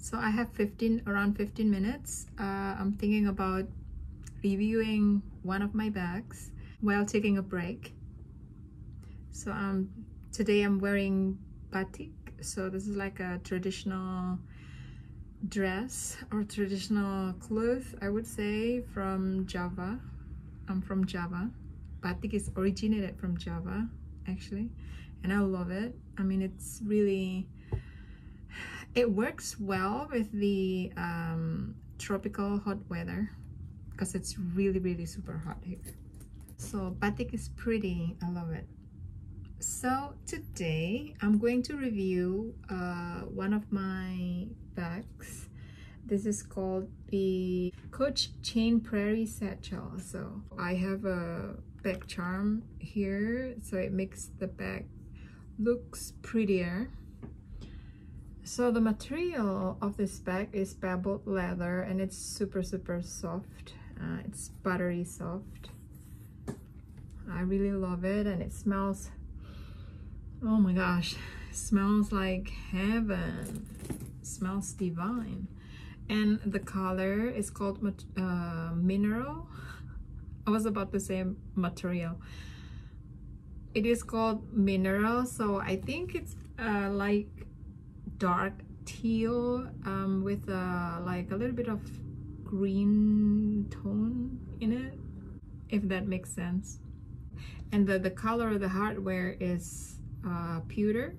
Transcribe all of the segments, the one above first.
so I have 15 around 15 minutes. Uh, I'm thinking about reviewing one of my bags while taking a break. So um today I'm wearing batik. So this is like a traditional dress or traditional clothes I would say from Java. I'm from Java. Batik is originated from Java actually and I love it. I mean it's really it works well with the um, tropical hot weather because it's really really super hot here. So batik is pretty I love it. So today I'm going to review uh, one of my bags. This is called the Coach Chain Prairie Satchel. So I have a bag charm here. So it makes the bag looks prettier so the material of this bag is pebbled leather and it's super super soft. Uh, it's buttery soft. I really love it and it smells oh my gosh smells like heaven. Smells divine. And the color is called uh, mineral. I was about to say material. It is called mineral so I think it's uh, like dark teal um, with uh, like a little bit of green tone in it if that makes sense. And the, the color of the hardware is uh, pewter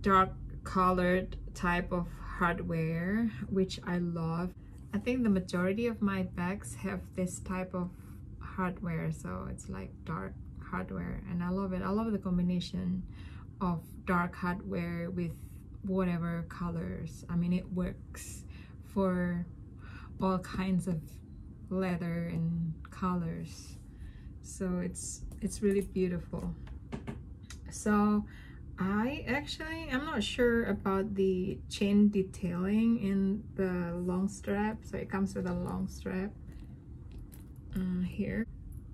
dark colored type of hardware which I love. I think the majority of my bags have this type of hardware so it's like dark hardware and I love it. I love the combination of dark hardware with whatever colors I mean it works for all kinds of leather and colors. So it's it's really beautiful. So I actually I'm not sure about the chain detailing in the long strap. So it comes with a long strap uh, here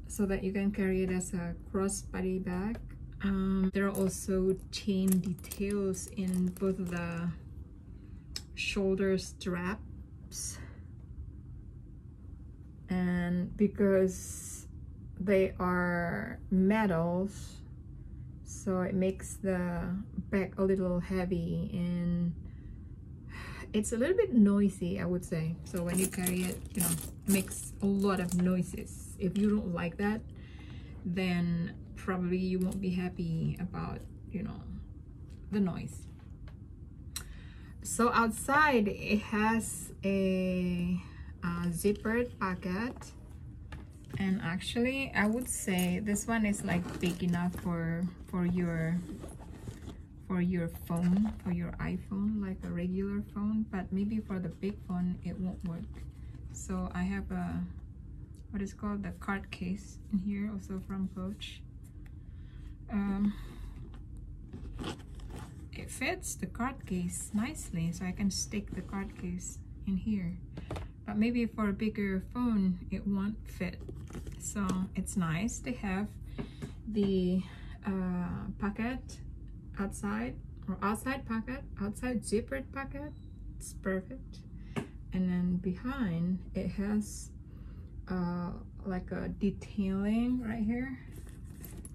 so that you can carry it as a crossbody bag um, there are also chain details in both the shoulder straps. And because they are metals so it makes the bag a little heavy and it's a little bit noisy I would say. So when you carry it you know it makes a lot of noises. If you don't like that then probably you won't be happy about you know the noise. So outside it has a, a zippered pocket. And actually I would say this one is like big enough for for your for your phone for your iPhone like a regular phone. But maybe for the big phone it won't work. So I have a what is called? The card case in here also from Coach. Um, it fits the card case nicely so I can stick the card case in here. But maybe for a bigger phone it won't fit. So it's nice to have the uh, pocket outside or outside pocket outside zippered pocket. It's perfect. And then behind it has uh, like a detailing right here.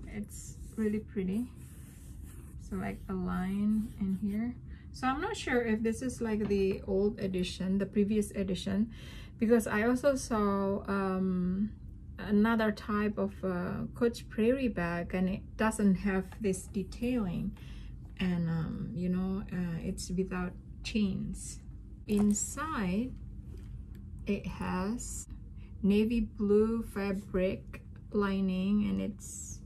It's really pretty. So like a line in here. So i'm not sure if this is like the old edition the previous edition because i also saw um another type of uh, coach prairie bag and it doesn't have this detailing. And um, you know uh, it's without chains. Inside it has navy blue fabric lining and it's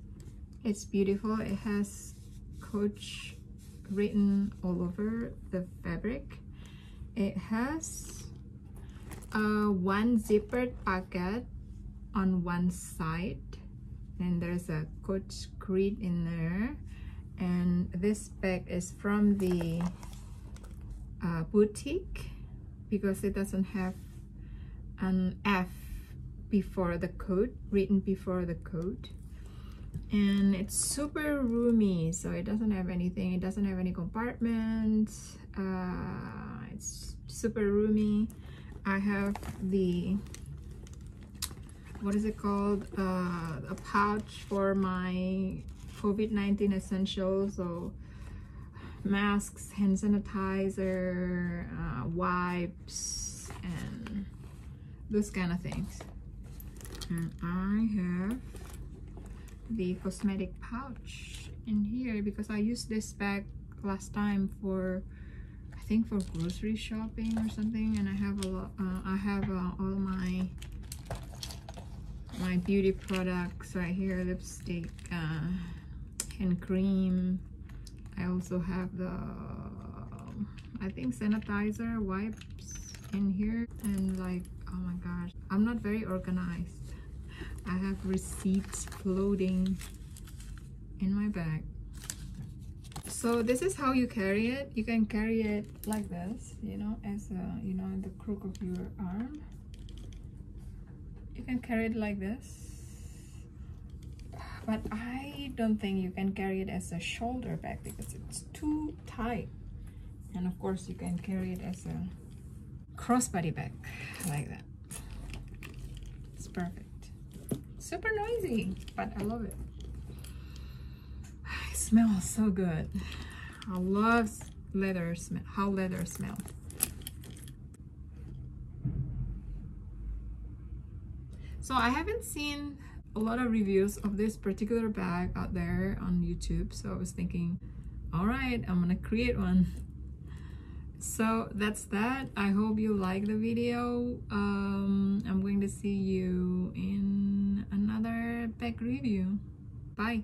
it's beautiful. It has coach written all over the fabric. It has a one zippered pocket on one side and there's a coach creed in there. And this bag is from the uh, boutique because it doesn't have an F before the code written before the code. And it's super roomy so it doesn't have anything it doesn't have any compartments. Uh, it's super roomy. I have the what is it called? Uh, a pouch for my COVID-19 essentials so masks hand sanitizer uh, wipes and those kind of things and I have the cosmetic pouch in here because I used this bag last time for I think for grocery shopping or something. And I have a lot uh, I have uh, all my my beauty products right here lipstick uh, cream. I also have the I think sanitizer wipes in here. And like oh my gosh I'm not very organized I have receipts floating in my bag. So this is how you carry it. You can carry it like this, you know, as a, you know, in the crook of your arm. You can carry it like this. But I don't think you can carry it as a shoulder bag because it's too tight. And of course you can carry it as a crossbody bag like that. It's perfect super noisy, but I love it. It smells so good. I love leather smell, how leather smells. So I haven't seen a lot of reviews of this particular bag out there on YouTube. So I was thinking, all right, I'm gonna create one so that's that. I hope you like the video. Um i'm going to see you in another bag review. Bye